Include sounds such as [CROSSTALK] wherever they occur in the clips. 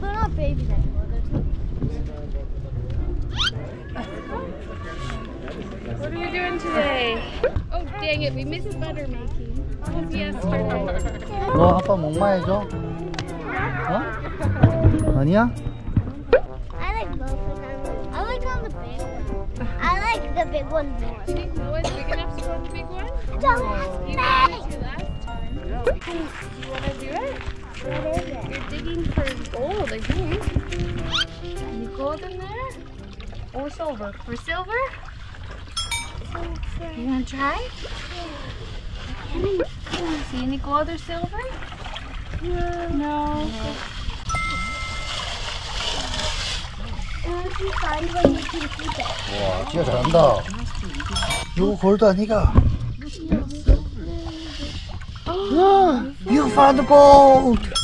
they're not babies anymore. They're twins. What are you doing today? Oh, dang it. We missed butter making. Yesterday. yes, butter. 너 아빠 목마해져? 어? 아니야? I like both of them. I like on the big one. I like the big one more. You think Noah's big enough to go on the big one? Don't ask You to last time. Do you want to do it? digging for gold, I think. Any gold in there? Or silver? For silver? You wanna try? Any, see any gold or silver? No. No. no. 와, 진짜 잘한다. 이거 골드 아니가? You found gold.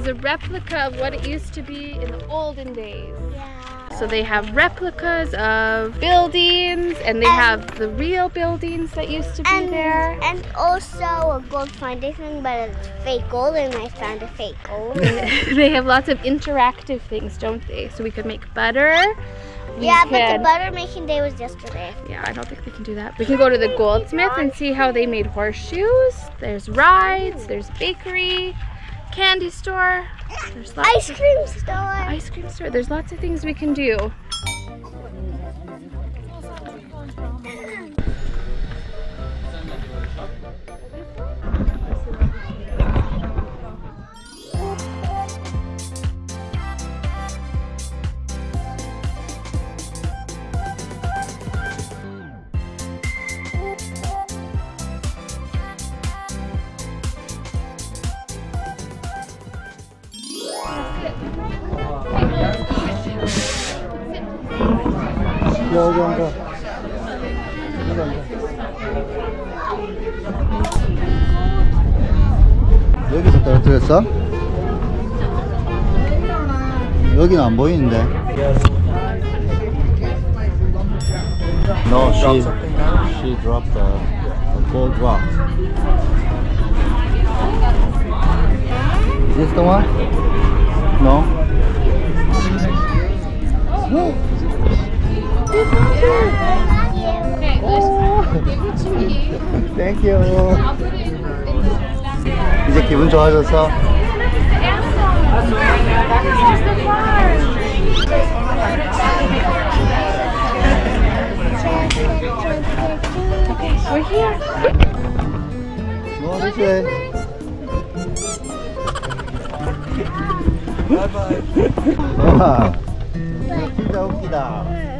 is a replica of what it used to be in the olden days. Yeah. So they have replicas of buildings and they and, have the real buildings that used to be and, there. And also a gold foundation, but it's fake gold and I found a fake gold. [LAUGHS] they have lots of interactive things, don't they? So we could make butter. We yeah, but the butter making day was yesterday. Yeah, I don't think we can do that. We can go to the goldsmith and see how they made horseshoes. There's rides, there's bakery candy store. There's lots ice cream of, store. Ice cream store. There's lots of things we can do. 여기 앉아. 여기 앉아. 여기서 떨어뜨렸어? 여기는 안 보이는데. No, she she dropped the, the gold rock. Is this the one? No. 땡큐 이제 기분 좋아졌어? We're here. t h a y bye bye. 와, 진짜 웃기다.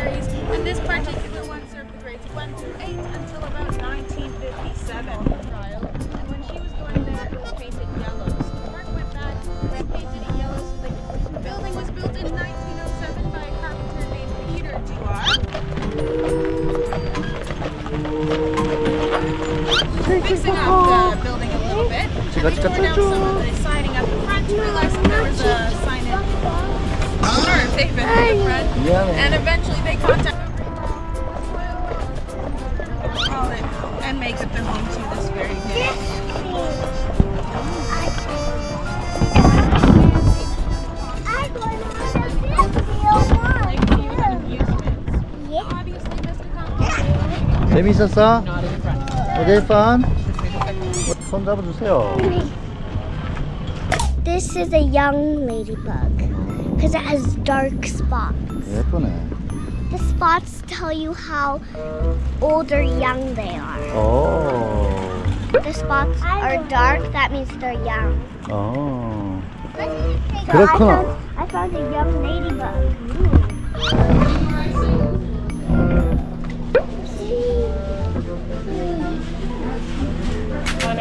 priories, and this particular one served the grades 1 through 8 until about 1957 trial. And when she was going there, it was painted yellow. So to work back. that, they painted it yellow so they could... The building was built in 1907 by a carpenter named Peter Dewar. Fixing up the building a little bit, and they tore down some of the siding up the front, realizing there was a sign in... Or a pavement the front, and eventually delicious? Not Okay, fun? 손 잡아주세요. This is a young ladybug because it has dark spots. 예쁘네. The spots tell you how old or young they are. Oh. The spots are dark, that means they're young. Oh. So 그렇구나. I found, I found a young ladybug. Ooh.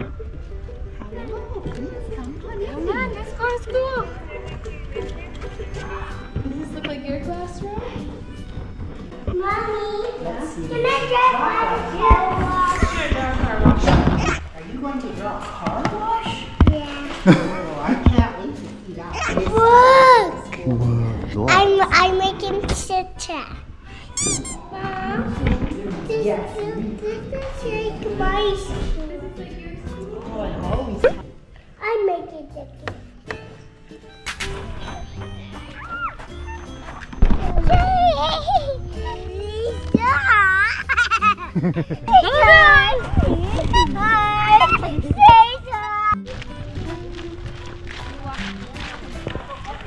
come on this car Does this look like your classroom? Mommy, yes? can I drive my car Sure, Are you going to draw a car?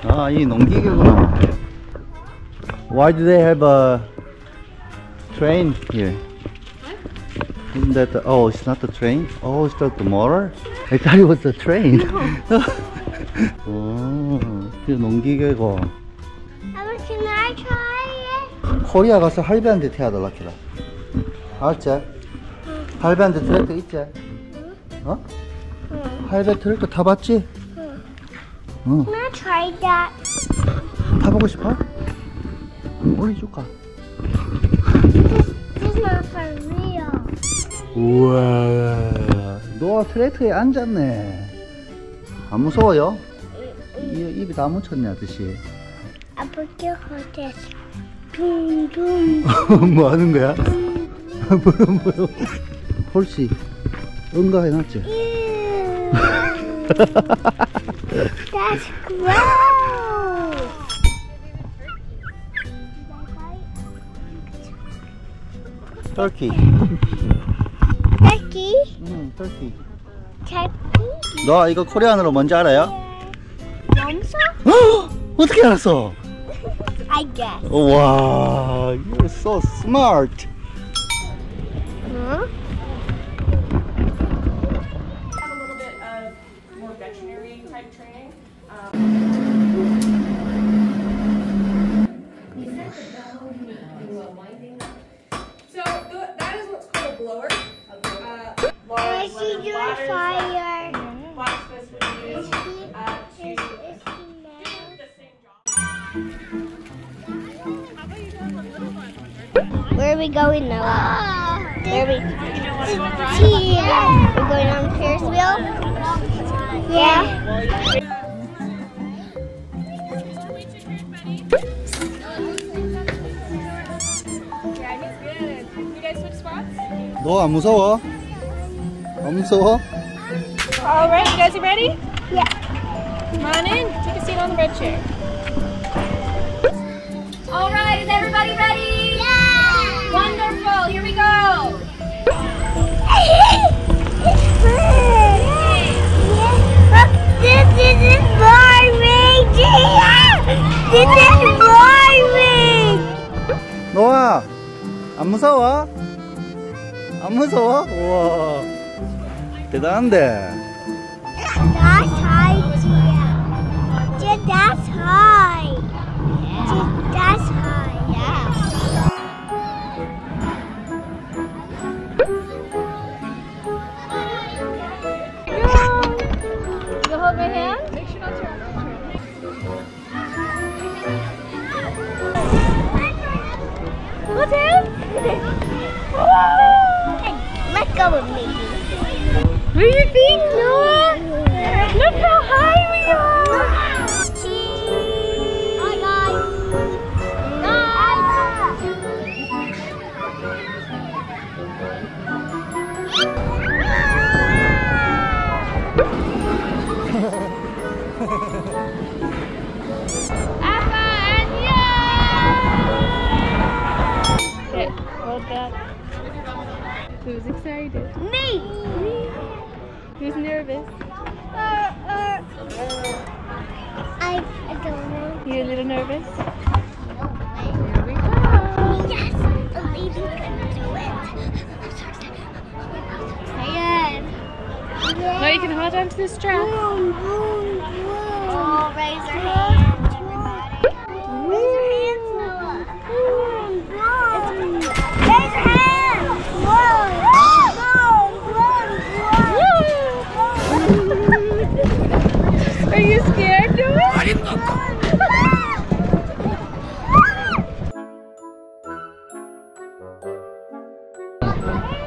아, 이 농기계구나. Why do they have a train here? Isn't that the, oh, it's not the train? Oh, it's not the motor? I thought it was the train. 오, 이게 농기계고. Could I try it? 코리아 가서 할배한테 태워달라, 걔라. 알았지? 할배한테 트랙터 있지? 어? 할배 트랙터 타봤지? 응. Can I try that? 타보고 싶어? 올려줄까? This, this is not for real. 우와. 너 트랙터에 앉았네. 안 아, 무서워요? 이, 입이 다 묻혔네, 아저씨. 아버지, 어디 둥둥. [LAUGHS] 뭐 하는 거야? 뭐요 [LAUGHS] 뭐요 홀씨 응가 해놨죠 t 예. 터키 터키 터키? 너 이거 코리안으로 뭔지 알아요? 염소? 예. 어? 어떻게 알았어? [LAUGHS] I guess 어, 와, you're so smart we going, Noah? Where are we? Yeah. We're going on Ferris wheel? Yeah. 너안 무서워? 안 Alright, you guys are ready? Yeah. Come on in, take a seat on the red chair. Alright, is everybody ready? 너아안 무서워? 안 무서워? 우와 대단한데 나 살지야 나 살. Who's excited? Me! Me. Who's nervous? Uh, uh, I, I don't know. You a little nervous? No, do it. you can hold on to the strap. Oh, raise your hand. scared, dude? I didn't know.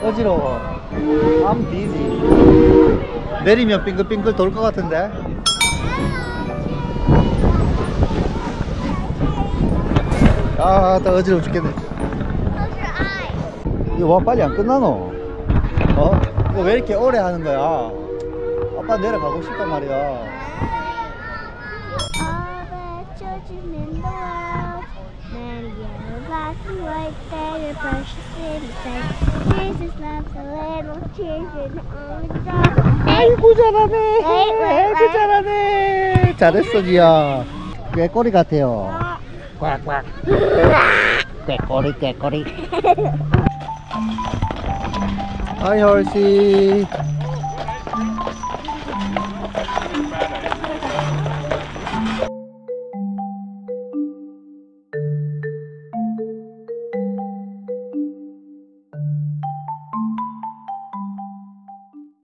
어지러워. I'm busy. 내리면 빙글빙글 돌 것 같은데. 아, 나 어지러워 죽겠네. 이거 와 빨리 안 끝나노? 어? 이거 왜 이렇게 오래 하는 거야? 아빠 내려가고 싶단 말이야. like that brush inside. Jesus loves the little children on the dog. 아이고 잘하네. 아이고 잘하네. 잘했어 지야. 꾀꼬리 같아요. 꽉꽉. 꾀꼬리 꾀꼬리. 하이 헐씨.